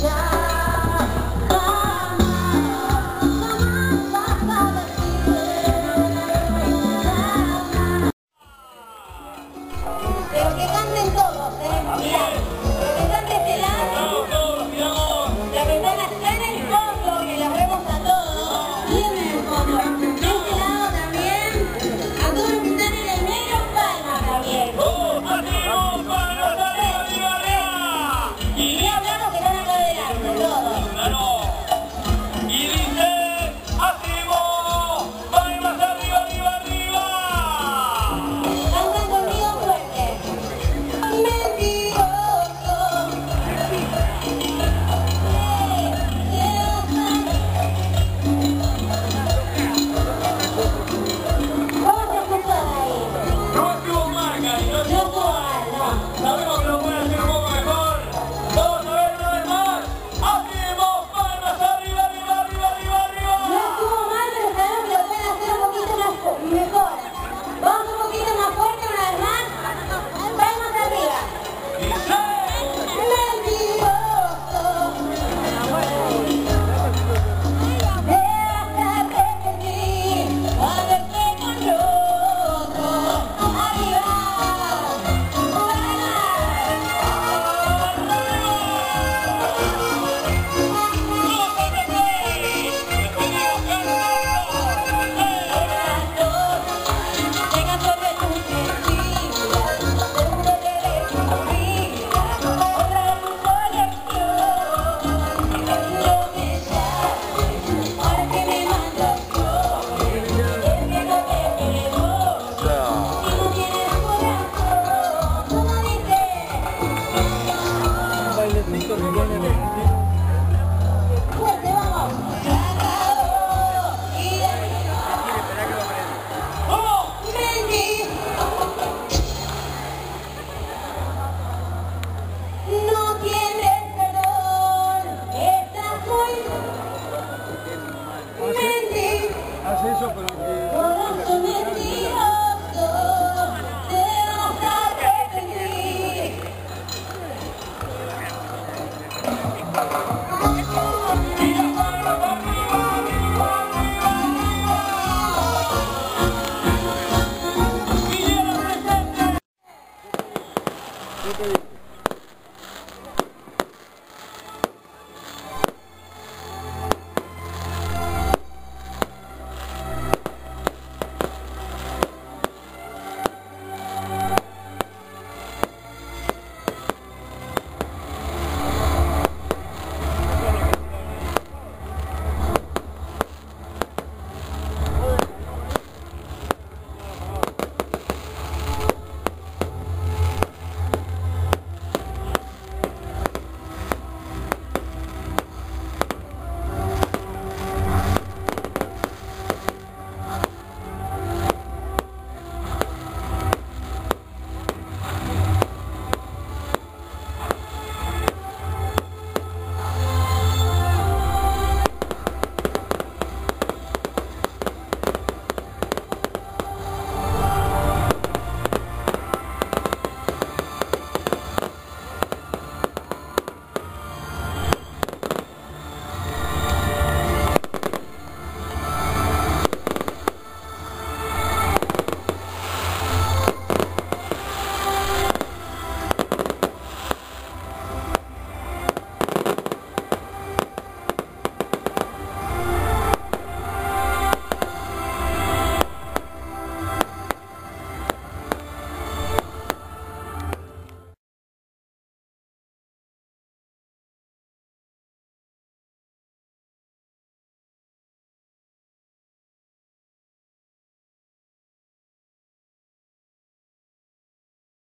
con